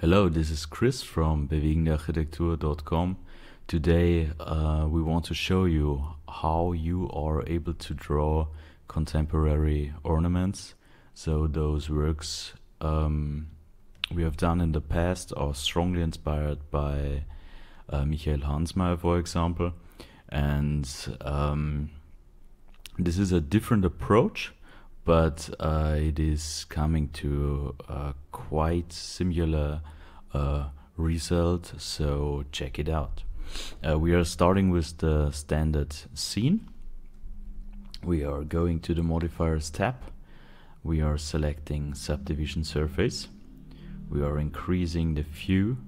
Hello, this is Chris from bewegendearchitektur.com. Today uh, we want to show you how you are able to draw contemporary ornaments. So those works um, we have done in the past are strongly inspired by uh, Michael Hansmeyer, for example. And um, this is a different approach, but uh, it is coming to a quite similar uh, result. So check it out. Uh, we are starting with the standard scene. We are going to the modifiers tab. We are selecting subdivision surface. We are increasing the view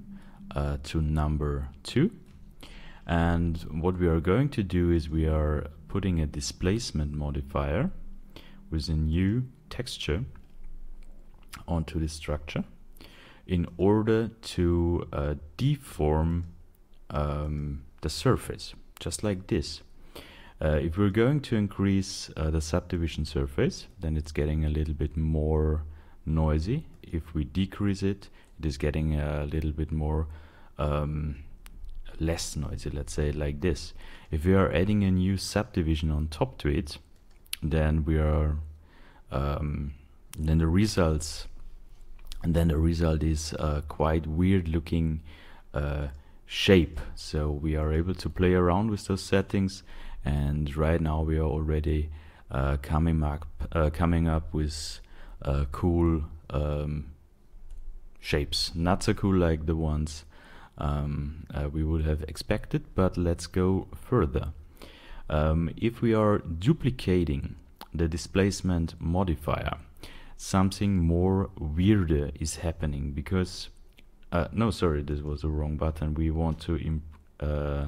uh, to number 2 and what we are going to do is we are putting a displacement modifier with a new texture onto the structure in order to uh, deform um, the surface just like this. Uh, if we're going to increase uh, the subdivision surface then it's getting a little bit more noisy. If we decrease it it is getting a little bit more um, less noisy let's say like this. If we are adding a new subdivision on top to it then we are um, then the results and then the result is a quite weird looking uh, shape so we are able to play around with those settings and right now we are already uh, coming up uh, coming up with uh, cool um, shapes not so cool like the ones um, uh, we would have expected, but let's go further. Um, if we are duplicating the displacement modifier, something more weirder is happening because, uh, no, sorry, this was the wrong button. We want to uh,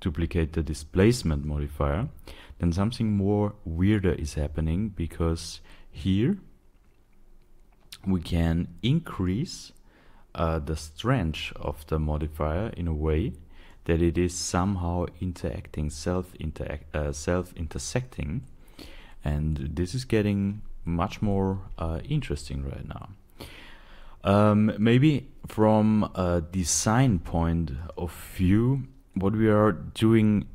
duplicate the displacement modifier, then something more weirder is happening because here we can increase uh, the strength of the modifier in a way that it is somehow interacting, self interact, uh, self intersecting, and this is getting much more uh, interesting right now. Um, maybe from a design point of view, what we are doing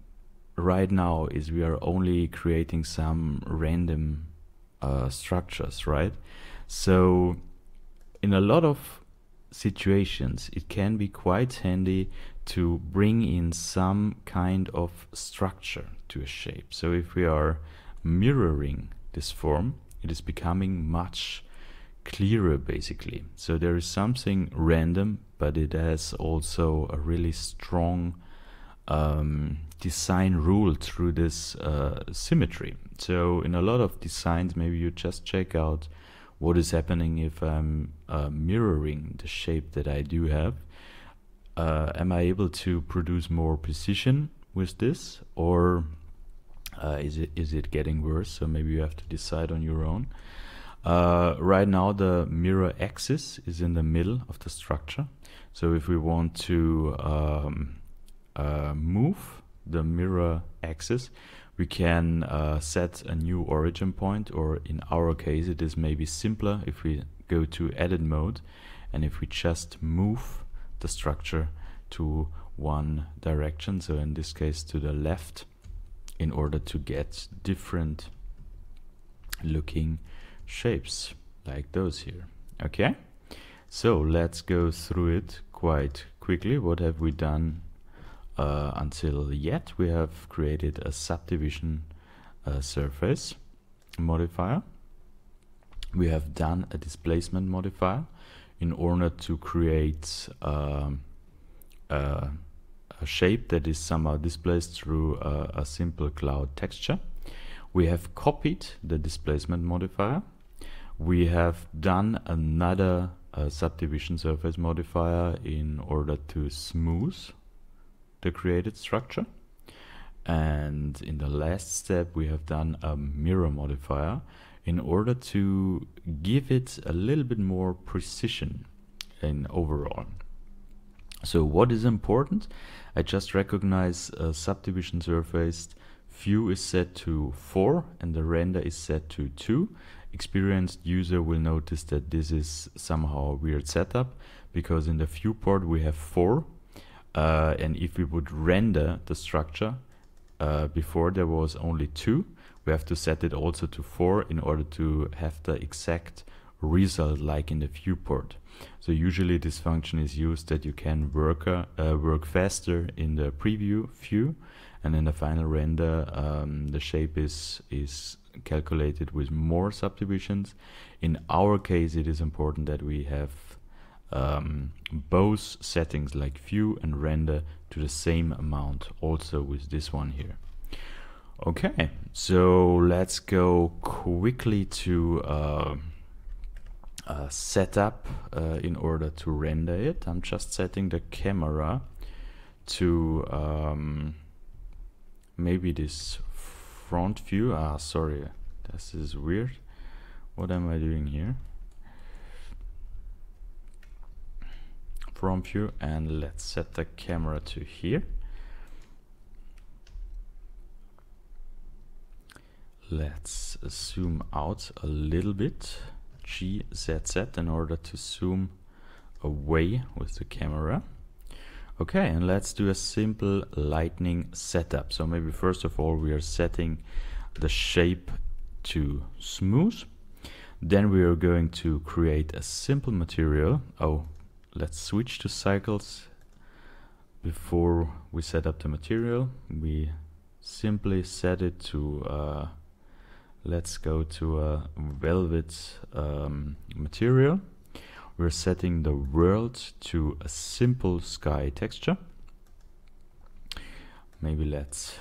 right now is we are only creating some random uh, structures, right? So, in a lot of situations, it can be quite handy to bring in some kind of structure to a shape. So if we are mirroring this form, it is becoming much clearer basically. So there is something random, but it has also a really strong um, design rule through this uh, symmetry. So in a lot of designs, maybe you just check out what is happening if I'm uh, mirroring the shape that I do have. Uh, am I able to produce more precision with this or uh, is it is it getting worse? So maybe you have to decide on your own. Uh, right now the mirror axis is in the middle of the structure. So if we want to um, uh, move the mirror axis, we can uh, set a new origin point or in our case it is maybe simpler if we go to edit mode and if we just move the structure to one direction. So in this case to the left in order to get different looking shapes like those here. Okay? So let's go through it quite quickly. What have we done uh, until yet? We have created a subdivision uh, surface modifier. We have done a displacement modifier in order to create um, a, a, shape that is somehow displaced through a, a simple cloud texture we have copied the displacement modifier we have done another uh, subdivision surface modifier in order to smooth the created structure. And in the last step, we have done a mirror modifier in order to give it a little bit more precision in overall. So what is important? I just recognize a subdivision surface view is set to 4 and the render is set to 2 experienced user will notice that this is somehow a weird setup because in the viewport we have 4 uh, and if we would render the structure uh, before there was only 2 we have to set it also to 4 in order to have the exact result like in the viewport. So usually this function is used that you can work, uh, work faster in the preview view and in the final render um, the shape is, is calculated with more subdivisions. In our case it is important that we have um, both settings like view and render to the same amount also with this one here. Okay, so let's go quickly to uh, uh, setup uh, in order to render it. I'm just setting the camera to um, maybe this front view. Ah, sorry, this is weird. What am I doing here? Front view and let's set the camera to here. Let's zoom out a little bit. GZZ in order to zoom away with the camera. Okay, and let's do a simple lightning setup. So maybe first of all we are setting the shape to smooth. Then we are going to create a simple material. Oh, let's switch to cycles. Before we set up the material, we simply set it to uh, let's go to a velvet um, material. We're setting the world to a simple sky texture. Maybe let's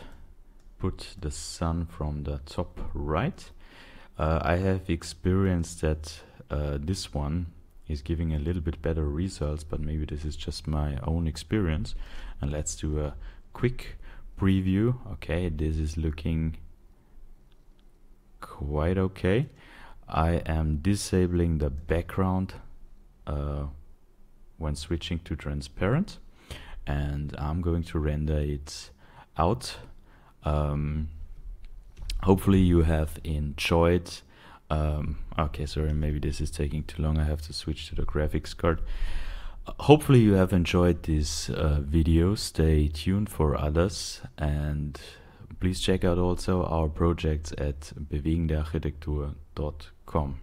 put the sun from the top right. Uh, I have experienced that uh, this one is giving a little bit better results but maybe this is just my own experience. And let's do a quick preview. Okay this is looking quite okay. I am disabling the background uh, when switching to transparent and I'm going to render it out. Um, hopefully you have enjoyed um, okay sorry maybe this is taking too long I have to switch to the graphics card hopefully you have enjoyed this uh, video stay tuned for others and Please check out also our projects at bewegendearchitektur.com.